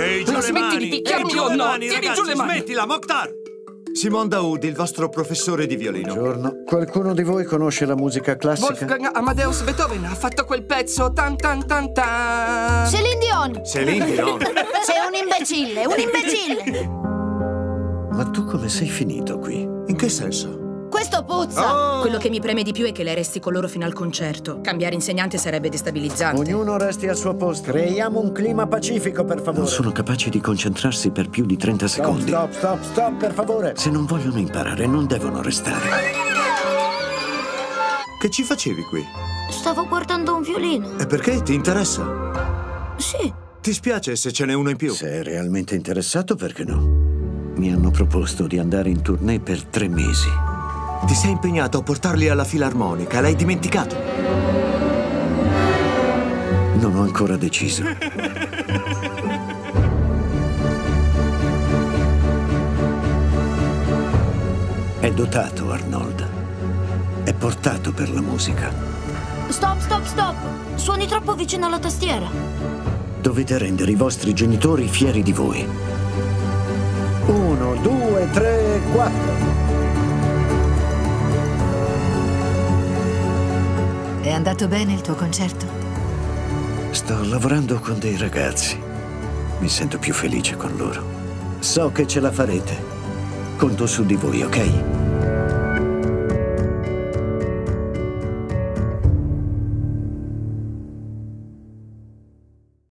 Tieni giù Ma le smetti mani! di picchiarmi o no? mani, Tieni ragazzi, giù le mani! Smettila, Mokhtar! Simon Daoud, il vostro professore di violino. Buongiorno. Qualcuno di voi conosce la musica classica? Wolfgang Amadeus Beethoven ha fatto quel pezzo tan tan tan tan. Celine Dion! Celine Dion. Sei un imbecille, un imbecille! Ma tu come sei finito qui? In che senso? Questo puzza! Quello che mi preme di più è che lei resti con loro fino al concerto. Cambiare insegnante sarebbe destabilizzante. Ognuno resti al suo posto. Creiamo un clima pacifico, per favore. Non sono capaci di concentrarsi per più di 30 Stop, secondi. stop, stop, stop, per favore. Se non vogliono imparare, non devono restare. Che ci facevi qui? Stavo guardando un violino. E perché? Ti interessa? Sì. Ti spiace se ce n'è uno in più? Se è realmente interessato, perché no? Mi hanno proposto di andare in tournée per tre mesi. Ti sei impegnato a portarli alla filarmonica, l'hai dimenticato? Non ho ancora deciso. È dotato, Arnold. È portato per la musica. Stop, stop, stop! Suoni troppo vicino alla tastiera. Dovete rendere i vostri genitori fieri di voi. Uno, due, tre, quattro. È andato bene il tuo concerto? Sto lavorando con dei ragazzi. Mi sento più felice con loro. So che ce la farete. Conto su di voi, ok?